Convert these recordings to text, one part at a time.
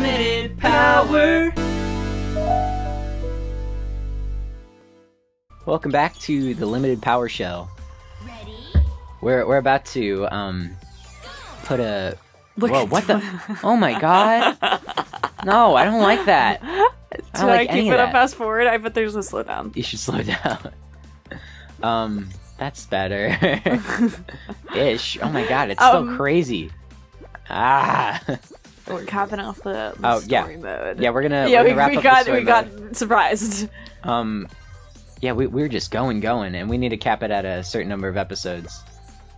Limited power. Welcome back to the Limited Power Show. Ready? We're we're about to um put a Look whoa what the oh my god no I don't like that Should I don't I, keep any it of up fast forward? I bet there's a slowdown. you should slow down um that's better ish oh my god it's Um, so crazy ah We're capping off the, the Oh, yeah. story mode. yeah we're gonna yeah, we're gonna wrap we up the got we got surprised. um yeah we, we're just going going and we need to cap it at a certain number of episodes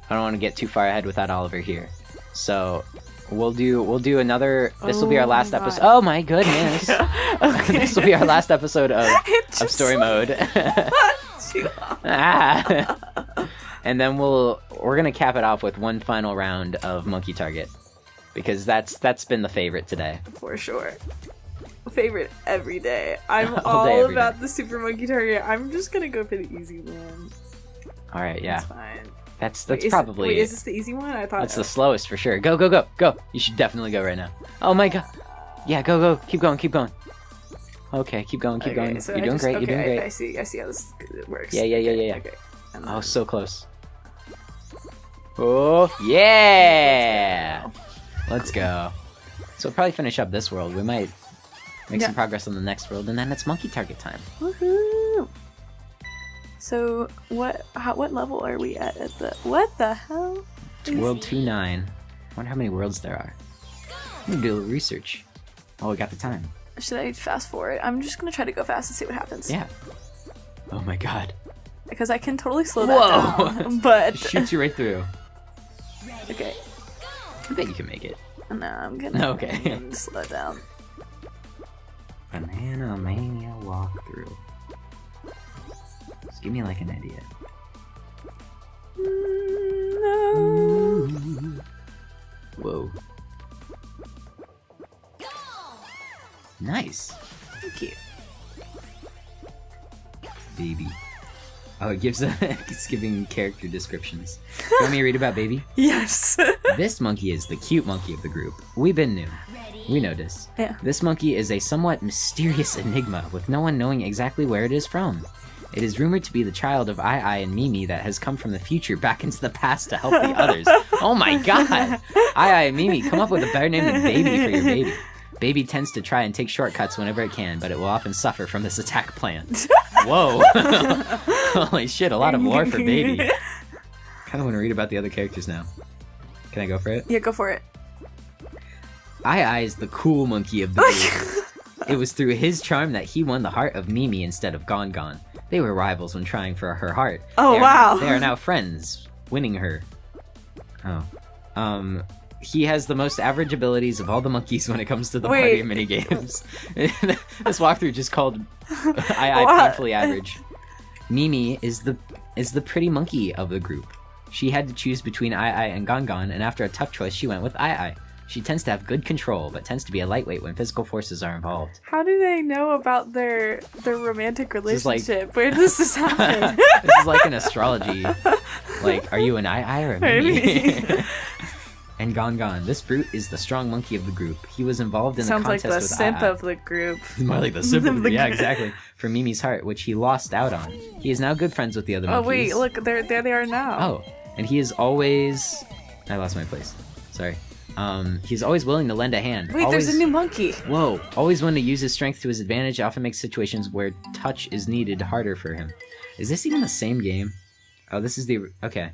i don't want to get too far ahead without oliver here so we'll do we'll do another this will be our Oh last episode oh my goodness this will be our last episode of, of story mode. Ah. and then we'll we're gonna cap it off with one final round of monkey target because that's that's been the favorite today for sure. Favorite every day. I'm All all, day, about the super monkey target. I'm just gonna go for the easy one. all right yeah That's fine. that's Wait, that's is- probably Wait, is this the easy one? I thought. That's the slowest for sure. Go, go, go, go. You should definitely go right now. Oh my god. Yeah, go, go. Keep going, keep going. Okay, keep going, keep Okay, going. so You're I doing just- great, okay, you're doing I, I see. I see how this works. Yeah, yeah, yeah, yeah, yeah. Okay. And Oh, so close. Oh, yeah! Let's go. So we'll probably finish up this world. We might make Yeah. some progress on the next world, and then it's monkey target time. Woohoo! So what? How, what level are we at? At the what the hell? It's world 2 9. I wonder how many worlds there are. I'm gonna do a little research. Oh, we got the time. Should I fast forward? I'm just gonna try to go fast and see what happens. Yeah. Oh my god. Because I can totally slow Whoa! that down. But Shoots you right through. okay. I bet you can make it. No, I'm gonna, Okay. I'm slow down. Banana Mania walkthrough. Just give me like an idea. Oh, it gives a it's giving character descriptions. You want me to read about baby? Yes. This monkey is the cute monkey of the group. We've been new. We notice. yeah. This monkey is a somewhat mysterious enigma, with no one knowing exactly where it is from. It is rumored to be the child of Ai Ai and Mimi that has come from the future back into the past to help the others. Oh my god! Ai Ai and Mimi, come up with a better name than Baby for your baby. Baby tends to try and take shortcuts whenever it can, but it will often suffer from this attack plan. Whoa! Holy shit, a lot of lore for Baby. Kind of want to read about the other characters now. Can I go for it? Yeah, go for it. Ai Ai is the cool monkey of the group. it was through his charm that he won the heart of Mimi instead of Gon Gon. They were rivals when trying for her heart. Oh, They are- wow. They are now friends, winning her. Oh. Um, he has the most average abilities of all the monkeys when it comes to the Wait. party minigames. this walkthrough just called Ai What? painfully average. Mimi is the is the pretty monkey of the group. She had to choose between Ai Ai and Gon Gon, and after a tough choice, she went with Ai Ai. She tends to have good control, but tends to be a lightweight when physical forces are involved. How do they know about their their romantic is like- relationship? Where does this happen? this is like an astrology. Like, are you an Ai Ai or a Mimi? And Gon Gon, this brute is the strong monkey of the group. He was involved in Sounds the like contest the with simp of the group. More like the simp of The the Yeah, exactly. For Mimi's heart, which he lost out on. He is now good friends with the other Oh monkeys. Oh wait, look, there there they are now. Oh, and he is always. I lost my place. Sorry. Um, he's always willing to lend a hand. Wait, always... there's a new monkey. Whoa! Always willing to use his strength to his advantage. Often makes situations where touch is needed harder for him. Is this even the same game? Oh, this is the okay.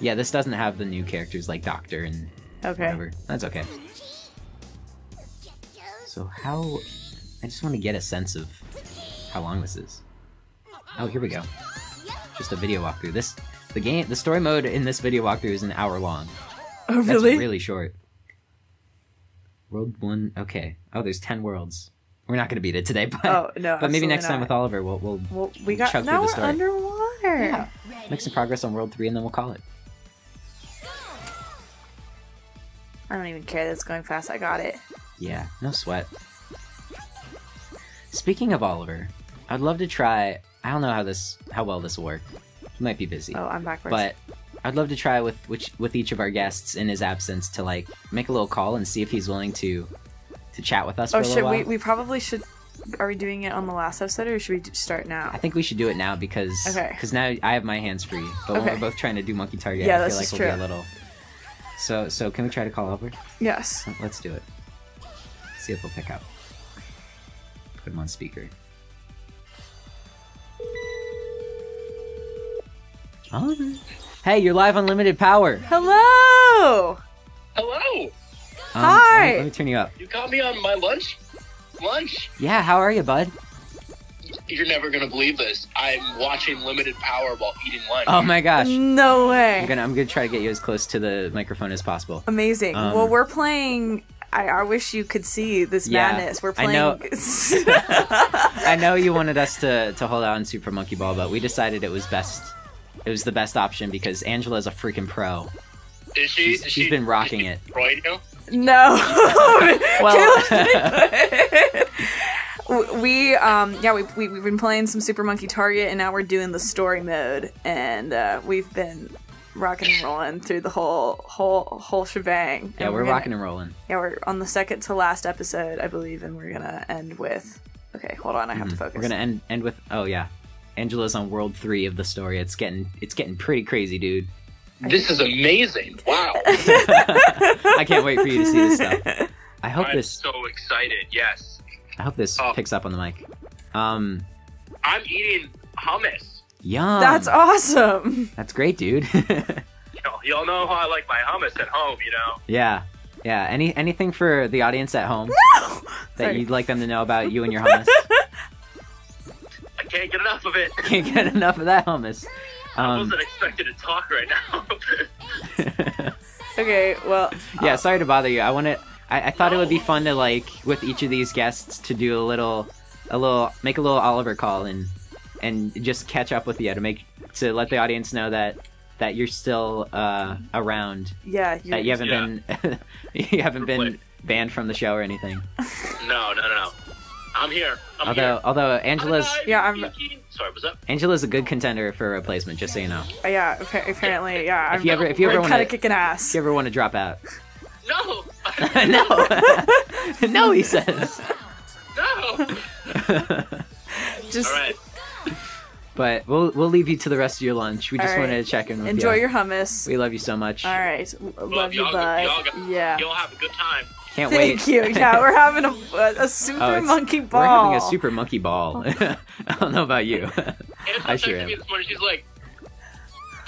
Yeah, this doesn't have the new characters like Doctor and Okay. whatever. That's okay. So how? I just want to get a sense of how long this is. Oh, here we go. Just a video walkthrough. This the game, the story mode in this video walkthrough is an hour long. Oh really? That's really? short. World one. Okay. Oh, there's ten worlds. We're not gonna beat it today, but Oh no. but maybe next time with. Oliver, we'll we'll Well, we got chug through now the we're underwater. Yeah. make some progress on world three, and then we'll call it. I don't even care that it's going fast. I got it. Yeah, no sweat. Speaking of Oliver, I'd love to try. I don't know how this how well this will work. He might be busy, Oh, I'm backwards. but I'd love to try with which with each of our guests in his absence to like make a little call and see if he's willing to to chat with us for Oh, a should while. we? We probably should. Are we doing it on the last episode, or should we start now? I think we should do it now because Okay. because now I have my hands free. But when we're both trying to do monkey target, Yeah, I feel like we'll be a true. little. So so can we try to call over? Yes. Let's do it. See if we'll pick up. Put him on speaker. Oh. Hey, you're live on limited power. Hello. Hello. Um, Hi. Let me, let me turn you up. You caught me on my lunch. Lunch. Yeah, how are you, bud? You're never gonna believe this. I'm watching Limited Power while eating lunch. Oh my gosh. No way. I'm gonna I'm gonna try to get you as close to the microphone as possible. Amazing. Um, well, we're playing. I, I wish you could see this Yeah, madness. We're playing. I know. I know you wanted us to, to hold out on Super Monkey Ball, but we decided it was best. It was the best option because Angela's a freaking pro. is she? she's- is she's she- been is rocking she it. Right now? no. Well, we um yeah we, we we've been playing some Super Monkey Target and now we're doing the story mode and uh, we've been rocking and rolling through the whole whole whole shebang. yeah, And we're gonna- rocking and rolling. Yeah, we're on the second to last episode, I believe, and we're gonna end with. Okay, hold on, I have to focus. Mm-hmm. We're gonna end end with oh yeah, Angela's on world three of the story. It's getting it's getting pretty crazy, dude. This is amazing. Wow. I can't wait for you to see this stuff. I hope I'm this so excited. Yes. I hope this Oh. picks up on the mic. Um, I'm eating hummus. yum. That's awesome. That's great, dude. You know, y'all know how I like my hummus at home. You know. yeah, yeah. Any anything for the audience at home that Sorry. you'd like them to know about you and your hummus? I can't get enough of it. Can't get enough of that hummus. I Um, wasn't expected to talk right now. Okay, well, yeah, sorry to bother you. I wanted. I, I thought it would be fun to like with each of these guests to do a little, a little, make a little Oliver call and and just catch up with you to make to let the audience know that that you're still uh, around. yeah, That you haven't Yeah. been you haven't been banned from the show or anything. no, no, no, no. I'm here. I'm Although here. although Angela's Hi, Yeah, I'm- Kiki. Sorry, what's up? Angela's a good contender for a replacement. Just so you know. yeah. Apparently, yeah. If you ever if you ever want kind of to kicking ass. if you ever want to drop out. No. no, no, he says. no. Just All right. But we'll we'll leave you to the rest of your lunch. We just All right. wanted to check in with enjoy you. your hummus. We love you so much. All right, love, Love you, y'all. bud. Y'all yeah. You'll have a good time. Can't Thank wait. you. Yeah, we're having a, a, a super Oh, monkey ball. We're having a super monkey ball. I don't know about you. I texted sure am. this morning. She's like,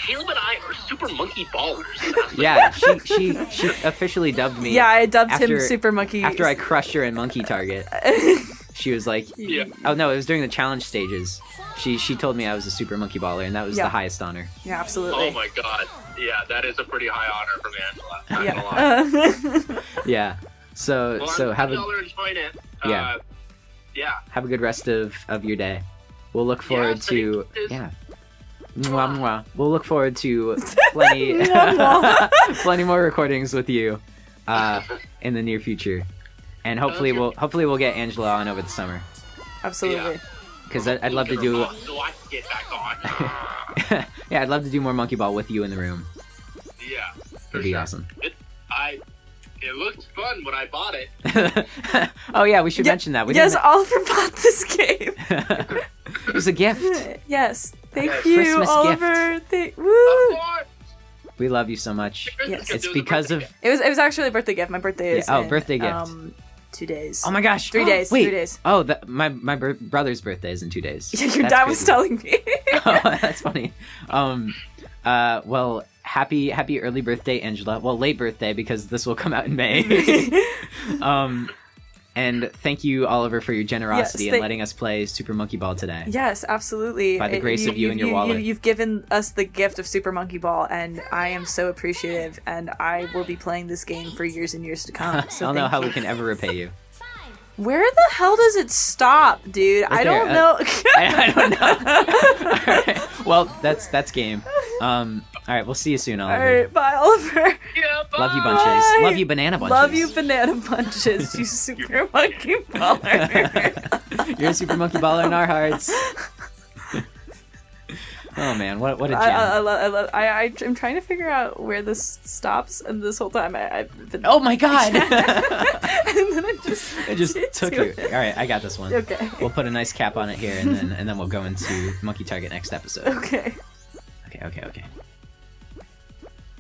Caleb and I are super monkey ballers. yeah, she she she officially dubbed me. yeah, I dubbed him Super Monkey. After I crushed her in Monkey Target, she was like, Yeah. "Oh no, it was during the challenge stages." She she told me I was a super monkey baller, and that was Yeah. the highest honor. yeah, absolutely. Oh my god. Yeah, that is a pretty high honor from Angela. Not gonna yeah. Yeah. So Well, so I'm have a y'all are enjoying it. Yeah. Uh, yeah. have a good rest of of your day. We'll look forward to yeah. Mwah, mwah. We'll look forward to plenty plenty more recordings with you uh, in the near future, and hopefully we'll hopefully we'll get Angela on over the summer absolutely. because I'd love to do off So I can get back on. yeah I'd love to do more monkey ball with you in the room. yeah. for It'd be sure. awesome. It, I. It looked fun when I bought it. oh yeah, we should Ye- mention that. We yes, didn't- Oliver bought this game. it was a gift. yes, thank Yes. you, Christmas Oliver. Thank- woo. course. We love you so much. Yes. It's because of birthday It was it was actually a birthday gift. My birthday is Yeah, oh, in, birthday gift. Um, two days. oh my gosh, Three days, Wait, three days. Oh, the, my my br- brother's birthday is in two days. Yeah, your That's dad was telling me. oh, that's funny. Um, uh, well, happy happy early birthday, Angela. Well, late birthday because this will come out in May. um, and thank you, Oliver, for your generosity Yes, in thank- letting us play Super Monkey Ball today. yes, absolutely. By the It- grace of you and your wallet. You, have given us the gift of Super Monkey Ball, and I am so appreciative. And I will be playing this game for years and years to come. So I don't know how you. we can ever repay you. Where the hell does it stop, dude? I don't uh, know. I, I don't know. All right. Well, that's that's game. Um, all right, we'll see you soon, Oliver. right, bye, Oliver. Yeah, Love you bunches. Bye. Love you banana bunches. Love you, banana bunches. You super monkey baller. You're a super monkey baller in our hearts. Oh man, what what a I, I, I, gem! lo- I, lo- I, I, I'm trying to figure out where this stops, and this whole time I, I've been. Oh my god! and then I just. I just took do it. All right, I got this one. Okay. We'll put a nice cap on it here, and then and then we'll go into Monkey Target next episode. Okay. Okay, okay, okay.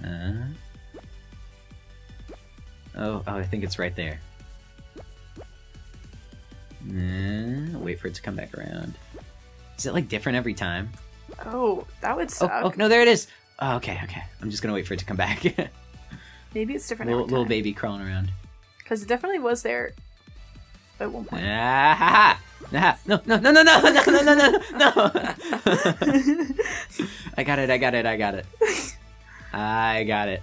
Uh... Oh, oh, I think it's right there. Uh, wait for it to come back around. Is it like different every time? Oh, that would Oh, suck. oh no, there it is. Oh, okay, okay. I'm just gonna wait for it to come back. Maybe it's different little, little baby crawling around. Because it definitely was there at one point. Ah, ha, ha. Ah, no, no, no, no, no, no, no, no, no, no. I got it, I got it, I got it. I got it.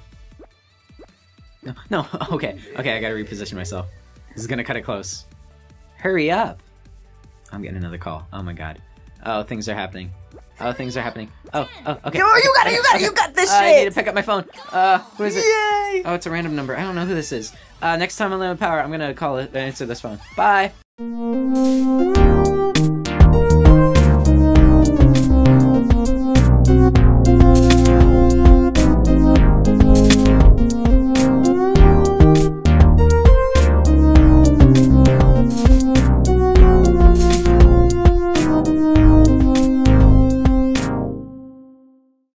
No, no, okay, okay, I gotta reposition myself. This is gonna cut it close. Hurry up! I'm getting another call. Oh my god. Oh, things are happening. Oh, things are happening. Oh, oh, okay. Yo, you got it, you got it, you got this shit. I need to pick up my phone. Uh, who is it? Yay! Oh, it's a random number. I don't know who this is. Uh, next time on Limit Power, I'm gonna call it, answer this phone. Bye.